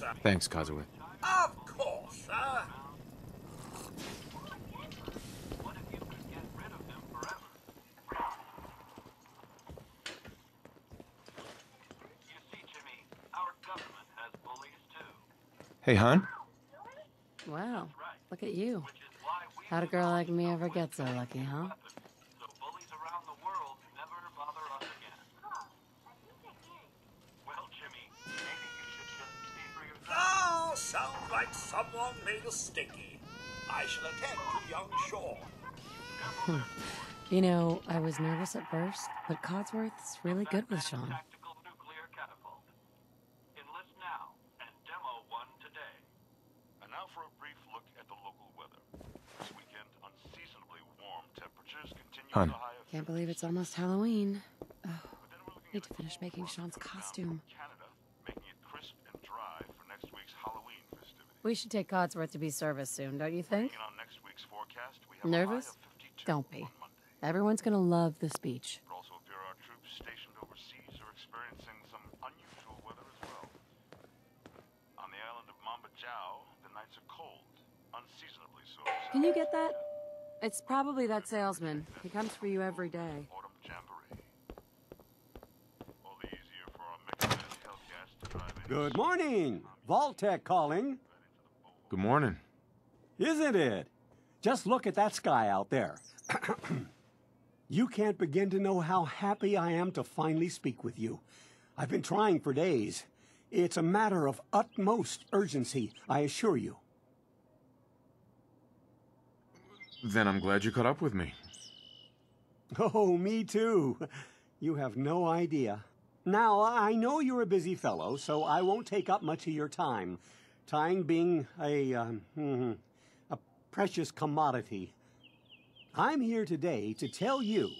sir. Thanks, Codsworth. Of course, sir. Hey, hon. Wow, look at you. How'd a girl like me ever get so lucky, huh? Sounds like someone made a sticky. I shall attend to young Sean. You know, I was nervous at first, but Codsworth's really good with Sean. And now for a brief look at the local weather. This weekend, unseasonably warm temperatures continue Hun. to high of Can't believe it's almost Halloween. Oh, need to finish making Sean's costume. Canada, making it crisp and dry for next week's Halloween festivities. We should take Codsworth to be serviced soon, don't you think? On next week's forecast, we have a Nervous? high of Don't be. Everyone's gonna love the speech. Also appear our troops stationed overseas are experiencing some unusual weather as well. On the island of Mamba Jau, the nights are cold, unseasonably so. Can you get that? It's probably that salesman. He comes for you every day. Autumn Jamboree. All the easier for our mechanized Hellcats to drive in. Good morning. Vault-Tec calling. Good morning. Isn't it? Just look at that sky out there. you can't begin to know how happy I am to finally speak with you. I've been trying for days. It's a matter of utmost urgency, I assure you. Then I'm glad you caught up with me. Oh, me too. You have no idea. Now, I know you're a busy fellow, so I won't take up much of your time. Time being a, um, hmm, a precious commodity. I'm here today to tell you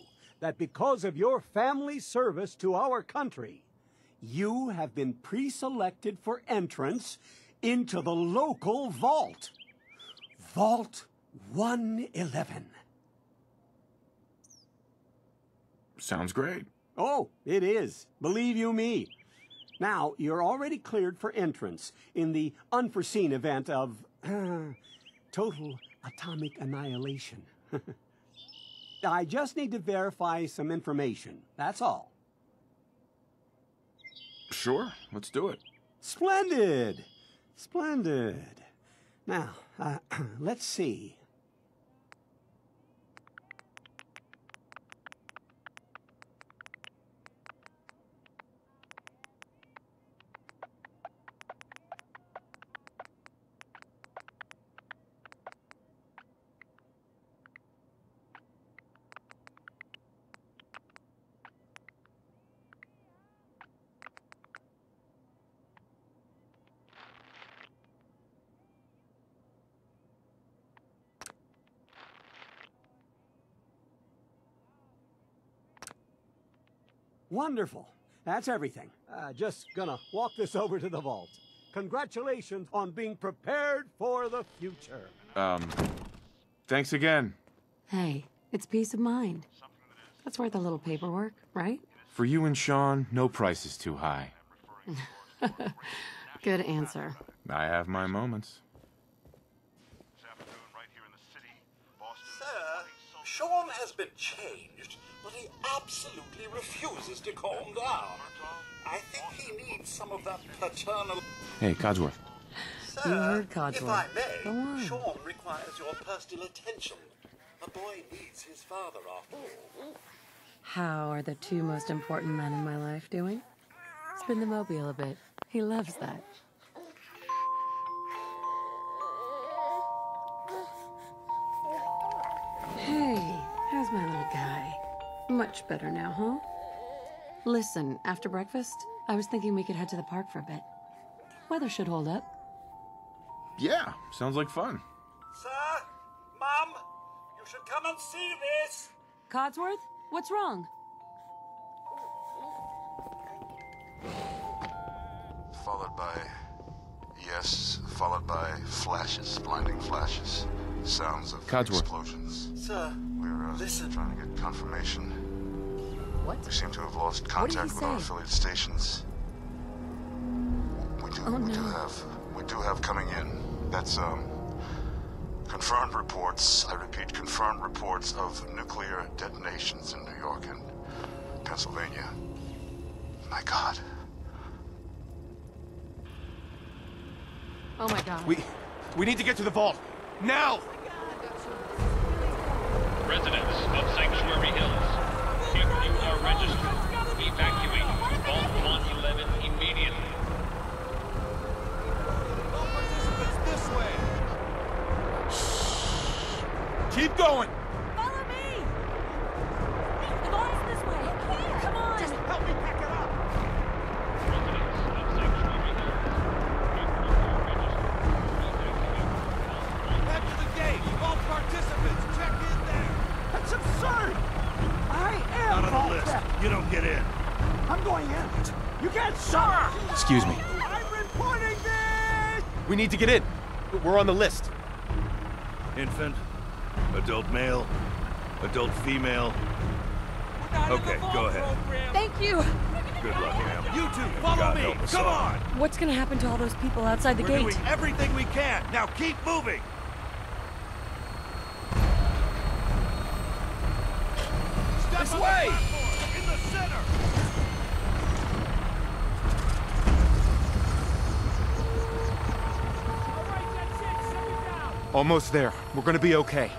that because of your family service to our country, you have been pre-selected for entrance into the local vault. Vault 111. Sounds great. Oh, it is. Believe you me. Now, you're already cleared for entrance in the unforeseen event of uh, total atomic annihilation. I just need to verify some information. That's all. Sure, let's do it. Splendid. Splendid. Now, uh, let's see. Wonderful. That's everything. Uh, just gonna walk this over to the vault. Congratulations on being prepared for the future. Um, thanks again. Hey, it's peace of mind. That's worth a little paperwork, right? For you and Sean, no price is too high. Good answer. I have my moments. This afternoon, right here in the city, Boston. Sir, Sean has been changed, but he absolutely refuses to calm down. I think he needs some of that paternal. Hey, Codsworth. Sir, You heard if I may, Sean requires your personal attention. The boy needs his father after all. How are the two most important men in my life doing? Spin the mobile a bit. He loves that. Hey, how's my little guy? Much better now, huh? Listen, after breakfast, I was thinking we could head to the park for a bit. Weather should hold up. Yeah, sounds like fun. Sir, Mom? you should come and see this. Codsworth, what's wrong? Followed by. Yes, followed by flashes, blinding flashes. Sounds of Codsworth. explosions. Sir, We're uh, Listen. trying to get confirmation. We seem to have lost What did he contact with our affiliate stations. We we do, Oh, we do have, we do have coming in. That's, um, confirmed reports, I repeat, confirmed reports of nuclear detonations in New York and Pennsylvania. My God. Oh my god. We... we need to get to the vault. Now! Residents of Sanctuary Hills, You don't get in. I'm going in. You can't stop! Ah! Excuse me. I'm reporting this! We need to get in. We're on the list. Infant, adult male, adult female. Okay, go ahead. Thank you! Good luck, ma'am. You two, follow God me! Come on! What's gonna happen to all those people outside the We're gate? doing everything we can. Now keep moving! Step This on the way! platform, In the center! Almost there. We're gonna be okay.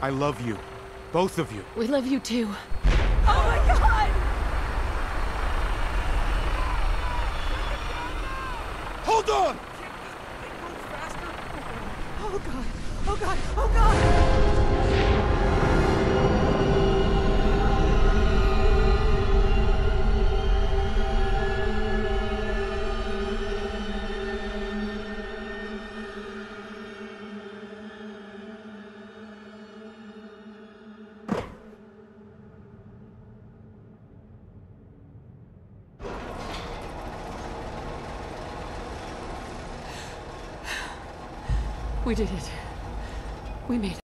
I love you. Both of you. We love you too. Oh my god! Hold on! Oh god! Oh god! Oh god! We did it. We made it.